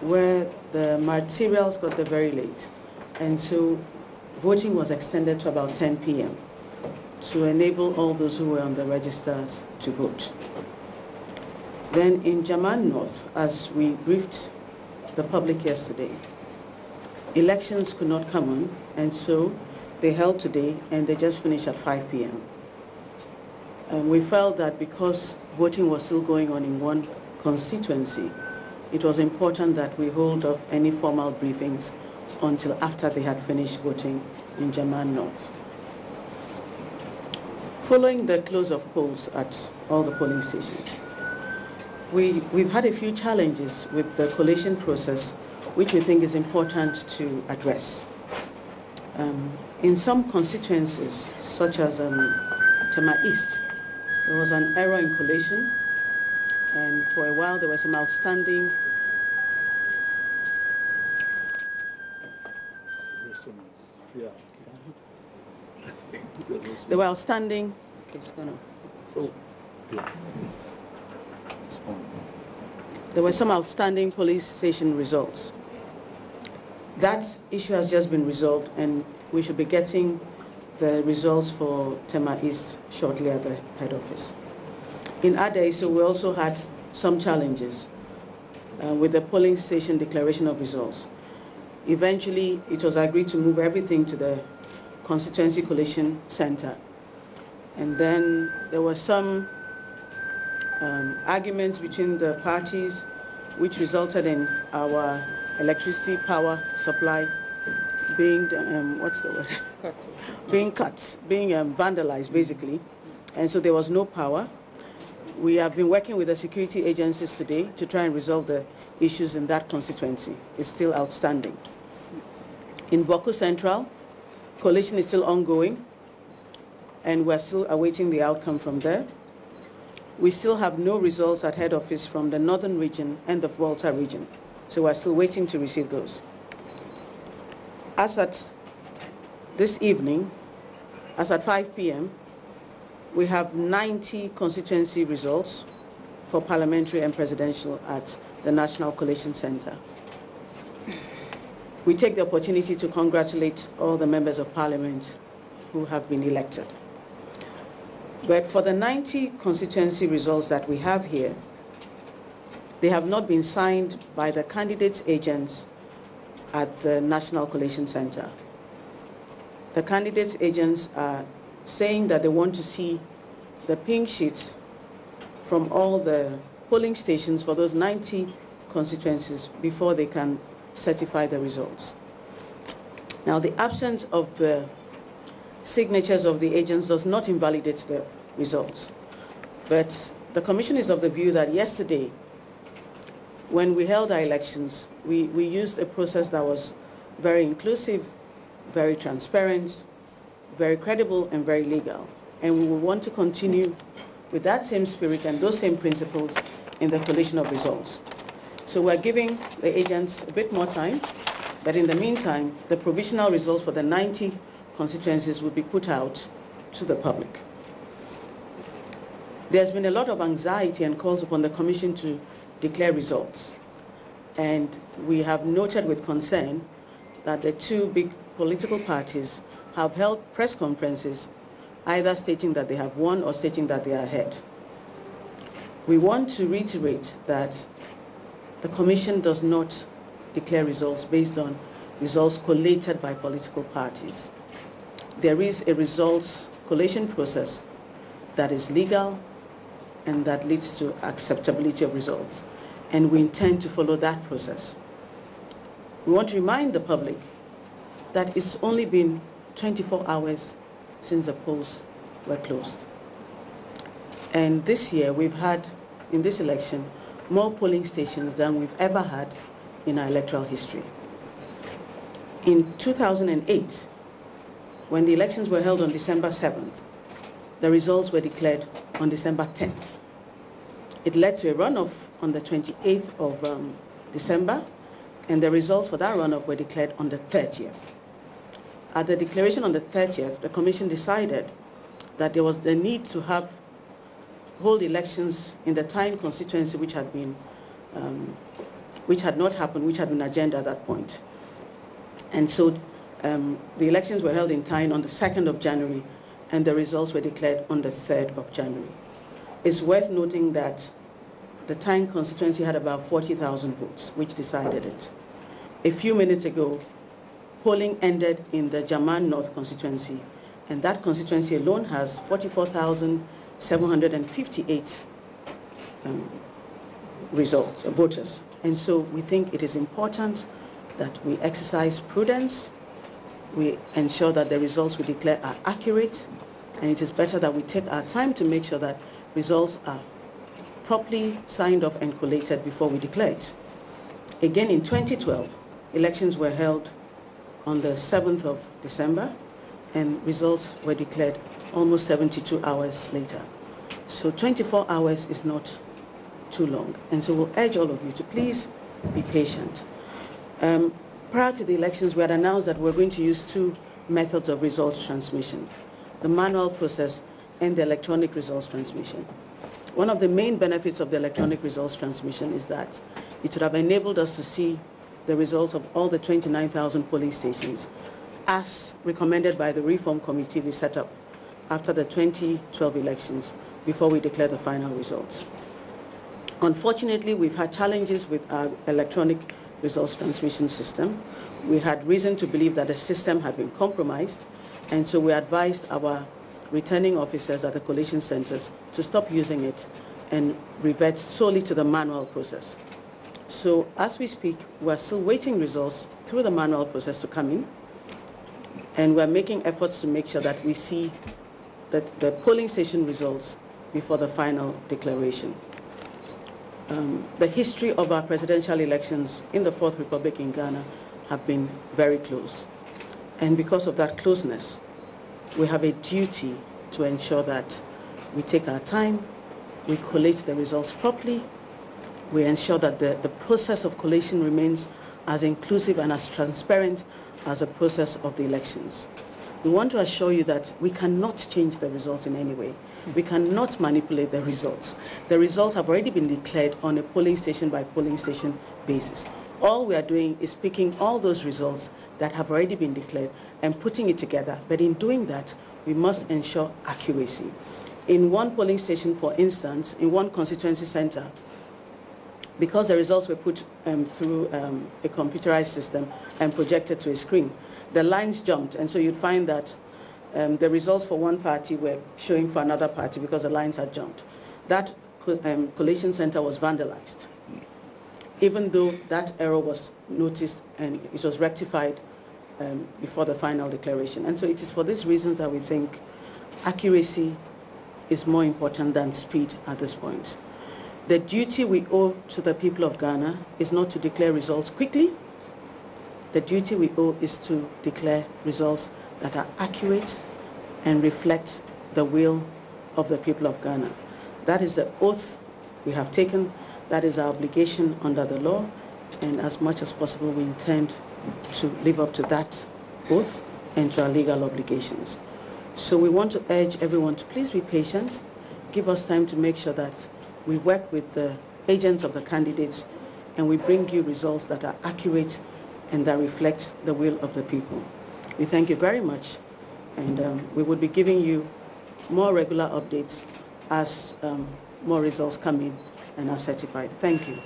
where the materials got there very late. And so voting was extended to about 10 p.m. to enable all those who were on the registers to vote. Then in Jaman North, as we briefed the public yesterday, elections could not come on, and so they held today, and they just finished at 5 p.m. And we felt that because voting was still going on in one constituency, it was important that we hold off any formal briefings until after they had finished voting in Jaman North. Following the close of polls at all the polling stations, we, we've had a few challenges with the collation process, which we think is important to address. Um, in some constituencies, such as um, Tema East, there was an error in collation, and for a while there were some outstanding Yeah. They were outstanding. Okay, it's gonna- Oh, yeah. It's on. There were some outstanding police station results. That issue has just been resolved, and we should be getting the results for Tema East shortly at the head office. In Adaiso, we also had some challenges uh, with the polling station declaration of results. Eventually, it was agreed to move everything to the Constituency Collation Center. And then there were some um, arguments between the parties, which resulted in our electricity power supply being, um, what's the word? being cut, being um, vandalized, basically. And so there was no power. We have been working with the security agencies today to try and resolve the issues in that constituency. It's still outstanding. In Bawku Central, collation is still ongoing, and we're still awaiting the outcome from there. We still have no results at head office from the northern region and the Volta region, so we're still waiting to receive those. As at this evening, as at 5 p.m., we have 90 constituency results for parliamentary and presidential at the National Collation Center. We take the opportunity to congratulate all the members of parliament who have been elected. But for the 90 constituency results that we have here, they have not been signed by the candidates' agents at the National Collation Center. The candidates' agents are saying that they want to see the pink sheets from all the polling stations for those 90 constituencies before they can certify the results. Now, the absence of the signatures of the agents does not invalidate the results. But the Commission is of the view that yesterday, when we held our elections, we, we used a process that was very inclusive, very transparent, very credible, and very legal. And we will want to continue with that same spirit and those same principles in the collation of results. So we're giving the agents a bit more time, but in the meantime, the provisional results for the 90 constituencies will be put out to the public. There's been a lot of anxiety and calls upon the Commission to declare results. And we have noted with concern that the two big political parties have held press conferences either stating that they have won or stating that they are ahead. We want to reiterate that the Commission does not declare results based on results collated by political parties. There is a results collation process that is legal and that leads to acceptability of results. And we intend to follow that process. We want to remind the public that it's only been 24 hours since the polls were closed. And this year, we've had, in this election, more polling stations than we've ever had in our electoral history. In 2008, when the elections were held on December 7th, the results were declared on December 10th. It led to a runoff on the 28th of um, December, and the results for that runoff were declared on the 30th. At the declaration on the 30th, the Commission decided that there was the need to have hold elections in the Tain constituency which had been um, which had not happened, which had been agenda at that point. And so um, the elections were held in Tain on the 2nd of January, and the results were declared on the 3rd of January. It's worth noting that the Tain constituency had about 40,000 votes, which decided it. A few minutes ago, polling ended in the Jaman North constituency, and that constituency alone has 44,758 um, results, uh, voters. And so we think it is important that we exercise prudence, we ensure that the results we declare are accurate, and it is better that we take our time to make sure that results are properly signed off and collated before we declare it. Again, in 2012, elections were held on the 7th of December, and results were declared almost 72 hours later. So 24 hours is not too long. And so we'll urge all of you to please be patient. Um, prior to the elections, we had announced that we're going to use two methods of results transmission, the manual process and the electronic results transmission. One of the main benefits of the electronic results transmission is that it would have enabled us to see the results of all the 29,000 polling stations as recommended by the reform committee we set up after the 2012 elections before we declare the final results. Unfortunately, we've had challenges with our electronic results transmission system. We had reason to believe that the system had been compromised, and so we advised our returning officers at the collation centers to stop using it and revert solely to the manual process. So as we speak, we're still waiting results through the manual process to come in, and we're making efforts to make sure that we see that the polling station results before the final declaration. Um, the history of our presidential elections in the Fourth Republic in Ghana have been very close. And because of that closeness, we have a duty to ensure that we take our time, we collate the results properly, we ensure that the, the process of collation remains as inclusive and as transparent as the process of the elections. We want to assure you that we cannot change the results in any way. We cannot manipulate the results. The results have already been declared on a polling station by polling station basis. All we are doing is picking all those results that have already been declared and putting it together. But in doing that, we must ensure accuracy. In one polling station, for instance, in one constituency center, because the results were put um, through um, a computerized system and projected to a screen, the lines jumped, and so you'd find that um, the results for one party were showing for another party because the lines had jumped. That um, collation center was vandalized, even though that error was noticed and it was rectified um, before the final declaration. And so it is for these reasons that we think accuracy is more important than speed at this point. The duty we owe to the people of Ghana is not to declare results quickly. The duty we owe is to declare results that are accurate and reflect the will of the people of Ghana. That is the oath we have taken. That is our obligation under the law. And as much as possible, we intend to live up to that oath and to our legal obligations. So we want to urge everyone to please be patient, give us time to make sure that we work with the agents of the candidates and we bring you results that are accurate and that reflect the will of the people. We thank you very much and um, we will be giving you more regular updates as um, more results come in and are certified. Thank you.